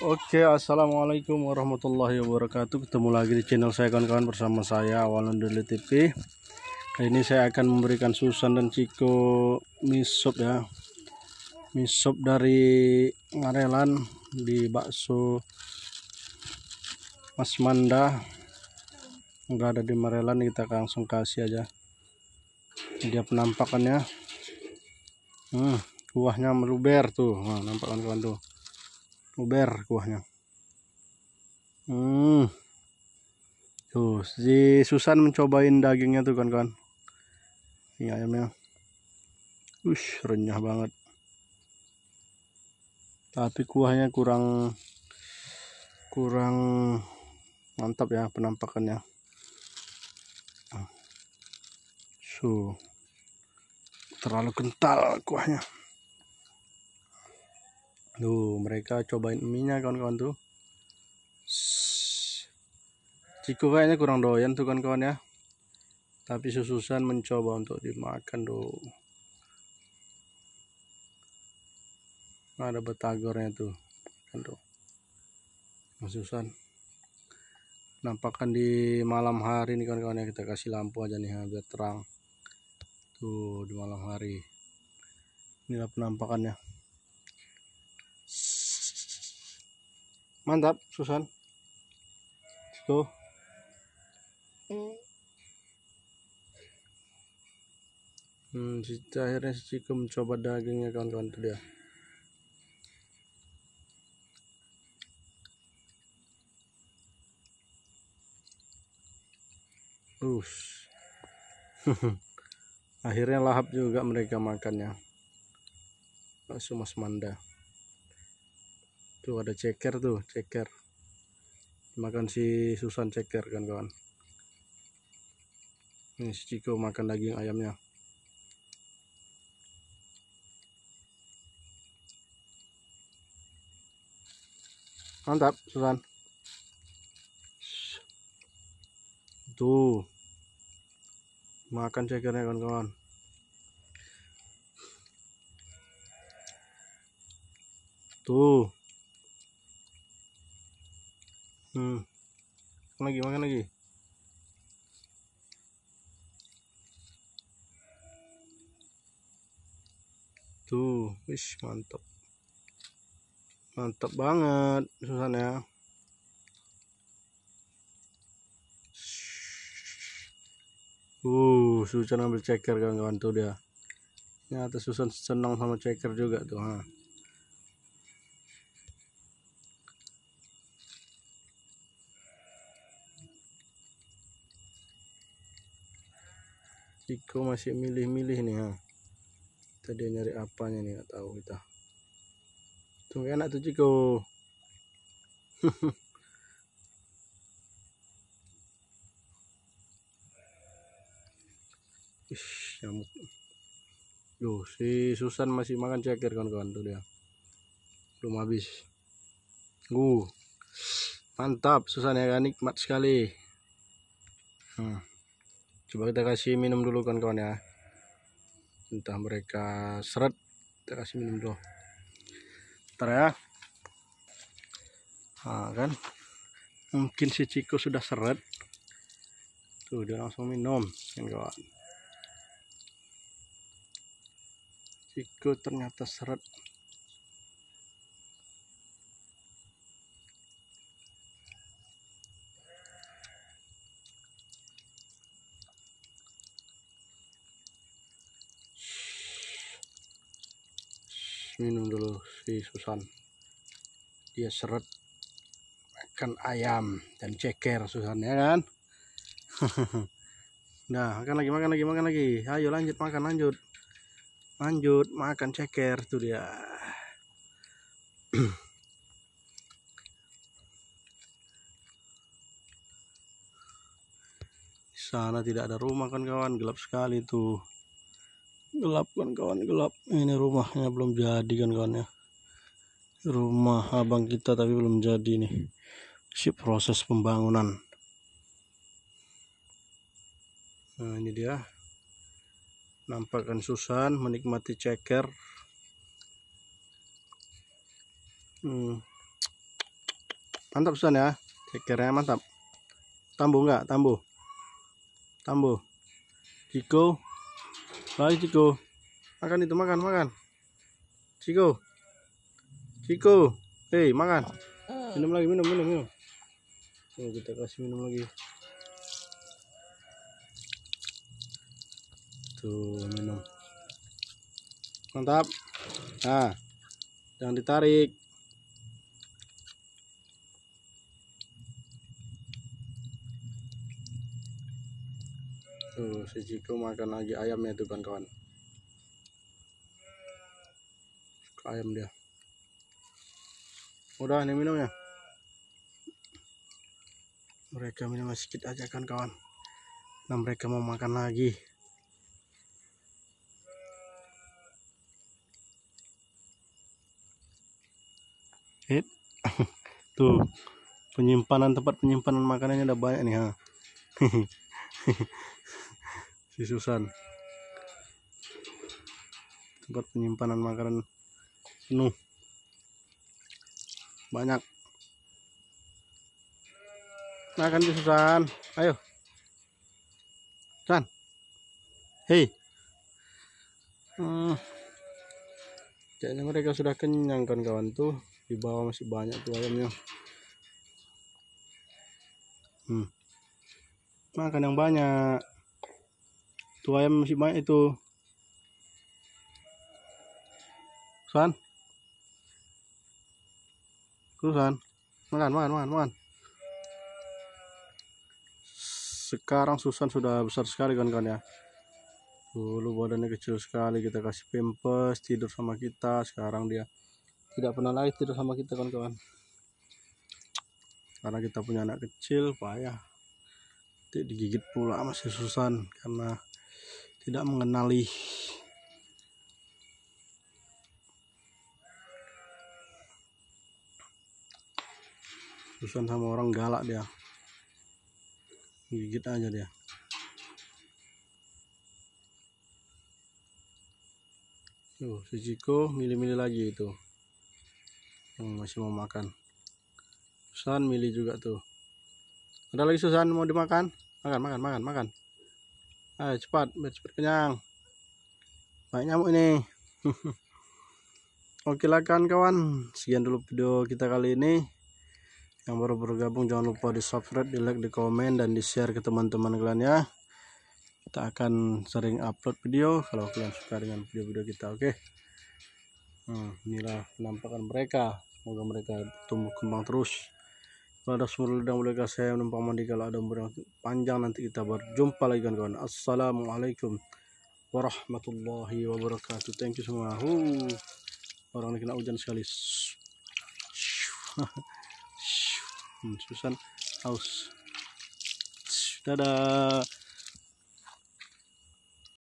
Oke assalamualaikum warahmatullahi wabarakatuh. Ketemu lagi di channel saya kawan-kawan bersama saya Awalan Deli TV Kali ini saya akan memberikan Susan dan Ciko misop ya. Misop dari Ngarelan di bakso Mas Manda. Nggak ada di Marelan kita langsung kasih aja. Dia penampakannya hmm, Kuahnya meluber tuh. Nah, nampak kawan-kawan tuh. Uber kuahnya. Hmm. Tuh si Susan mencobain dagingnya tuh kan kan ini ayamnya. Ush, renyah banget. Tapi kuahnya kurang kurang mantap ya penampakannya. So terlalu kental kuahnya Tuh, mereka cobain mie-nya kawan-kawan tuh. Ciko kayaknya kurang doyan tuh kawan-kawan ya. Tapi sususan mencoba untuk dimakan tuh. Ada betagornya tuh. Kan tuh. Susan. Nampakkan di malam hari nih kawan-kawan ya kita kasih lampu aja nih biar terang. Tuh di malam hari. Inilah penampakannya. Mantap Susan. Ciko hmm, si, akhirnya si Ciko mencoba dagingnya kawan-kawan itu dia. Us. akhirnya lahap juga mereka makannya. Bakso mas manda tuh ada ceker tuh ceker. Makan si Susan ceker kan kawan ini si Ciko makan daging ayamnya. Mantap Susan. Tuh. Makan cekernya kawan-kawan. Tuh hmm lagi makan lagi tuh wish mantap mantap banget Susan ya Uh, Susan ambil ceker kawan-kawan tuh dia. Nyata Susan senang sama ceker juga tuh. Ha. Ciko masih milih-milih nih ha. Tadi nyari apanya nih nggak tahu kita. Tuh enak tuh Ciko. Ish, nyamuk. Duh, si Susan masih makan ceker kawan-kawan tuh dia. Belum habis. Uh. Mantap Susan ya kan nikmat sekali. Hmm coba kita kasih minum dulu kan kawan ya. Entah mereka seret kita kasih minum dulu. Ntar ya. Nah, kan? Mungkin si Ciko sudah seret. Tuh dia langsung minum kan kawan Ciko ternyata seret minum dulu si Susan. Dia seret makan ayam dan ceker Susan ya kan? Nah makan lagi makan lagi makan lagi. Ayo lanjut makan lanjut. Lanjut makan ceker tuh dia. Di sana tidak ada rumah kan kawan? Gelap sekali tuh gelap kan kawan gelap. Ini rumahnya belum jadi kan kawan ya. Rumah abang kita tapi belum jadi nih. Si proses pembangunan. Nah ini dia. Nampakkan Susan menikmati ceker. Hmm. mantap Susan ya. Cekernya mantap. Tambuh enggak tambuh. Tambuh. Ciko lagi Ciko. Makan itu makan makan. Ciko. Ciko. Hei makan. Minum lagi minum minum minum. Oh, kita kasih minum lagi. Tuh minum. Mantap. Nah jangan ditarik tuh si Ciko makan lagi ayamnya tuh kawan-kawan. Ayam dia. Udah ini minumnya mereka minum sedikit aja kan kawan nah mereka mau makan lagi. Hit. tuh penyimpanan tempat penyimpanan makanannya udah banyak nih ha si Susan. Tempat penyimpanan makanan penuh. Banyak. Makan di Susan. Ayo. Susan. Hei. Hmm. kayaknya mereka sudah kenyang kawan-kawan. Tuh di bawah masih banyak tuh ayamnya. Hmm. makan yang banyak ayam masih banyak itu. Susan Susan makan makan makan makan. Sekarang Susan sudah besar sekali kan-kan ya. Dulu badannya kecil sekali kita kasih pempes tidur sama kita. Sekarang dia tidak pernah lagi tidur sama kita kawan-kawan. Karena kita punya anak kecil payah. Digigit pula masih Susan karena tidak mengenali Susan sama orang galak dia. Gigit aja dia. Tuh si Ciko milih-milih lagi itu. Yang masih mau makan. Susan milih juga tuh. Ada lagi Susan mau dimakan? Makan makan makan makan ayo cepat biar cepat kenyang. Banyak nyamuk ini. Oke lah kan kawan sekian dulu video kita kali ini. Yang baru bergabung jangan lupa di subscribe di like di komen dan di share ke teman-teman kalian ya. Kita akan sering upload video kalau kalian suka dengan video-video kita oke? Hmm, inilah penampakan mereka. Semoga mereka tumbuh kembang terus ada semua ledang boleh saya menumpang mandi kalau ada umur yang panjang? Nanti kita berjumpa lagi kan kawan assalamualaikum warahmatullahi wabarakatuh. Thank you semua. Uh, orang ini kena hujan sekali. Hmm, Susan haus. Dadah